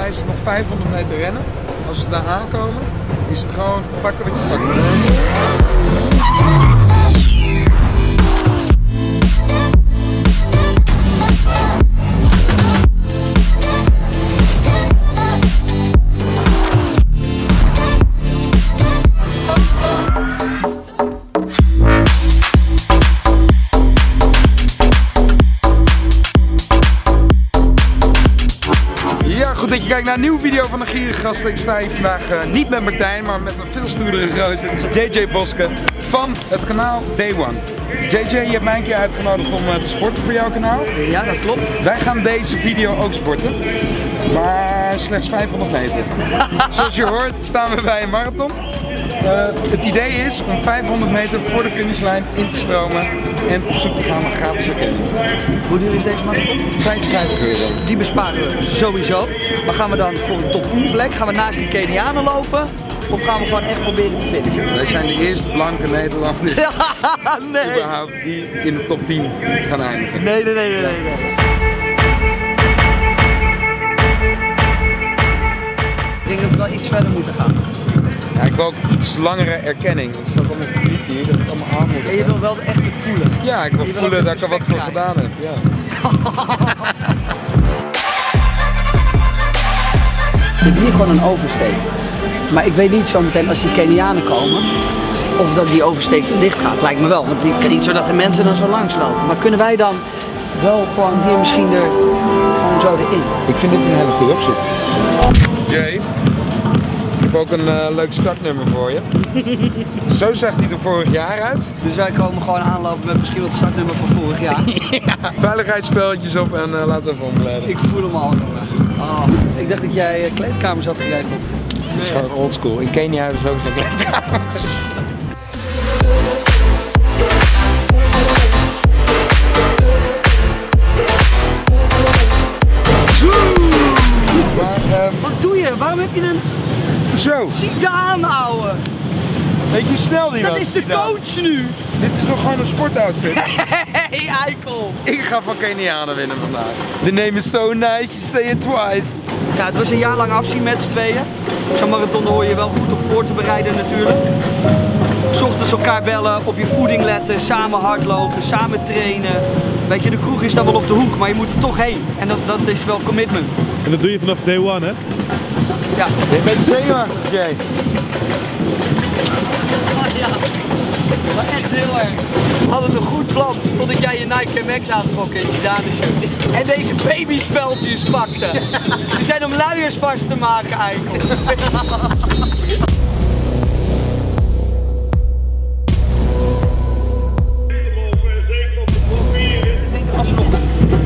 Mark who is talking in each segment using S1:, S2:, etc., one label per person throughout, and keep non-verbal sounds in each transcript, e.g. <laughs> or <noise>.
S1: mij is nog 500 meter rennen. Als ze daar aankomen, is het gewoon pakken wat je pakken goed dat je kijkt naar een nieuwe video van de Gierige Gasten. Ik sta hier vandaag eh, niet met Martijn, maar met een veel stoerdere gozer. Het is JJ Boske van het kanaal Day One. JJ, je hebt mij een keer uitgenodigd om eh, te sporten voor jouw kanaal.
S2: Ja, dat klopt.
S1: Wij gaan deze video ook sporten, maar slechts 500 meter. <laughs> Zoals je hoort staan we bij een marathon. Eh, het idee is om 500 meter voor de finishlijn in te stromen en op zoek te gaan naar gratis erkenning.
S2: Hoe duur is deze marathon?
S1: 55 euro.
S2: Die besparen we sowieso. Maar gaan we dan voor een top 10 plek? Gaan we naast die Kenianen lopen? Of gaan we gewoon echt proberen te finishen?
S1: Wij zijn de eerste blanke Nederlanders <laughs>
S2: Ja, nee.
S1: überhaupt die in de top 10 gaan eindigen.
S2: Nee, nee, nee, nee, nee. nee. Ik denk dat we wel iets verder moeten gaan.
S1: Ik ook iets langere erkenning. Er publiek hier dat ik allemaal aan moet.
S2: En je wil wel echt het voelen.
S1: Ja, ik wil voelen dat ik er wat voor gedaan heb. Ja.
S2: Dit is hier gewoon een oversteek. Maar ik weet niet zo meteen als die Kenianen komen of dat die oversteek er dicht gaat. Lijkt me wel. Want het kan niet zo dat de mensen dan zo langs lopen. Maar kunnen wij dan wel gewoon hier misschien er gewoon zo erin?
S1: Ik vind dit een hele goede optie. Jay, heb ook een eh, leuk startnummer voor je. <laughs> Zo zag hij er vorig jaar uit.
S2: Dus wij komen gewoon aanlopen met misschien wel het startnummer van vorig jaar. <laughs>
S1: Veiligheidsspelletjes op en eh, laten we even omkleden.
S2: Ik voel hem al, jongen. Oh, ik dacht dat jij eh, kleedkamers had geregeld.
S1: Het is gewoon oldschool. In Kenia hebben ze ook zo'n kleedkamers.
S2: Wat doe je? Waarom heb je een
S1: zo,
S2: Zidane, ouwe?
S1: weet je hoe snel die
S2: Dat
S1: was?
S2: is de
S1: Zidane?
S2: coach nu.
S1: Dit is toch gewoon een sportoutfit? <laughs>
S2: Hey, eikel.
S1: Ik ga van Kenianen winnen vandaag. The name is so nice, you say it twice.
S2: Ja, het was een jaar lang afzien met z'n tweeën. Zo'n marathon hoor je wel goed op voor te bereiden natuurlijk. 's Ochtends elkaar bellen, op je voeding letten, samen hardlopen, samen trainen. Weet je, de kroeg is dan wel op de hoek, maar je moet er toch heen. En dat, dat is wel commitment.
S3: En dat doe je vanaf day one, hè?
S2: Ja.
S1: Je bent zenuwachtig, Jay.
S2: ja. Maar echt heel erg. We hadden een goed plan totdat jij je Nike MX aantrok in Zidane shirt. En deze babyspeltjes pakte. Die zijn om luiers vast te maken, eikel. Ik denk dat als we nog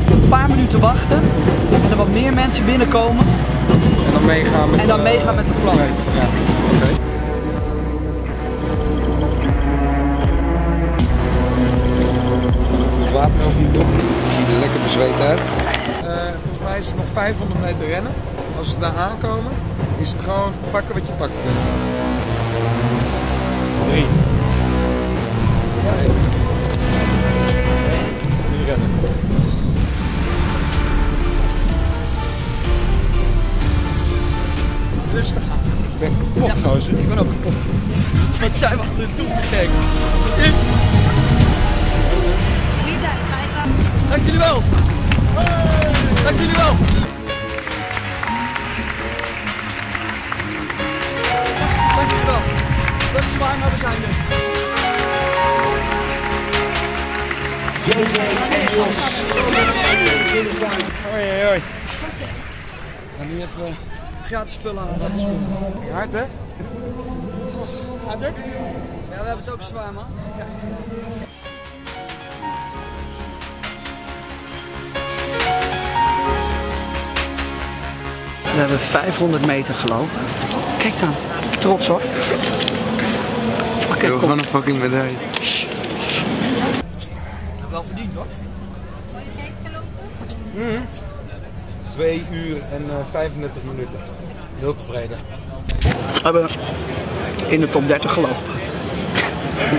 S2: een paar minuten wachten en er wat meer mensen binnenkomen
S1: En dan meegaan met
S2: en dan meegaan met de vlag.
S1: Right, Ja, oké. Het water over je dop. Ziet er lekker bezweet uit. volgens mij is het nog 500 meter rennen. Als ze daar aankomen, is het gewoon pakken wat je pakken kunt. Drie. Twee. Nu rennen.
S2: Rustig aan.
S1: Ik ben kapot, gozer.
S2: Ik ben ook kapot. <laughs> Wat zijn we aan het doen, gek? Shit. Dank jullie wel. Dank jullie wel. Dank jullie wel. Dat is zwaar, maar we zijn er.
S1: Hoi, hoi. We gaan nu even
S2: Gratis spullen aan. Gratis spullen.
S1: hard, hè?
S2: Gaat het? Ja, we hebben het ook zwaar, man. We hebben 500 meter gelopen. Kijk dan, trots hoor. Oké, kom.
S1: een fucking medaille.
S2: Wel verdiend hoor.
S1: 2 uur en eh, 35 minuten. Heel tevreden.
S2: We hebben in de top 30 gelopen.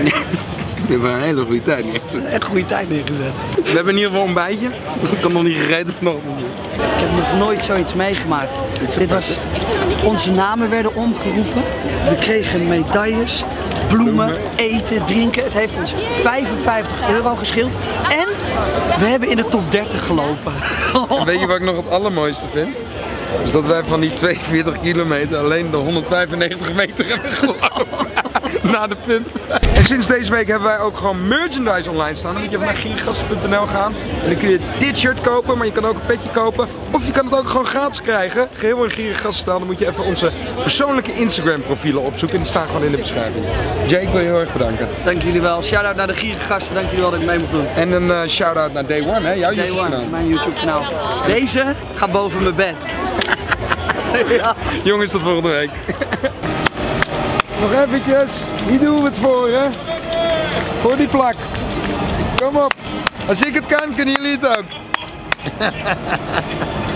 S2: <laughs>
S1: We hebben een hele goede tijd neergezet.
S2: Echt goede tijd neergezet.
S1: We hebben in ieder geval een bijtje. <laughs> Ik heb nog niet gegeten vanochtend.
S2: Ik heb nog nooit zoiets meegemaakt.
S1: Dit
S2: was, onze namen werden omgeroepen. We kregen medailles, bloemen,
S1: Bloemen.
S2: eten, drinken. Het heeft ons 55 euro geschild. En we hebben in de top 30 gelopen.
S1: En weet je wat ik nog het allermooiste vind? Dus dat wij van die 42 kilometer alleen de 195 meter hebben gelopen. Na de punt. En sinds deze week hebben wij ook gewoon merchandise online staan. Dan moet je naar giergasten.nl gaan. En dan kun je dit shirt kopen, maar je kan ook een petje kopen. Of je kan het ook gewoon gratis krijgen. Geheel in giergasten staan. Dan moet je even onze persoonlijke Instagram profielen opzoeken. Die staan gewoon in de beschrijving. Jake, ik wil je heel erg bedanken.
S2: Dank jullie wel. Shout-out naar de gierige gasten. Dank jullie wel dat ik mee mocht doen.
S1: En een eh, shout-out naar Day One, hè? jouw
S2: Day
S1: YouTube
S2: One,
S1: kanaal.
S2: mijn YouTube kanaal. Deze gaat boven mijn bed. <laughs> ja.
S1: Jongens, tot volgende week. <laughs> Nog eventjes. Hier doen we het voor, hè? Voor die plak. Kom op. Als ik het kan, kunnen jullie het ook. <laughs>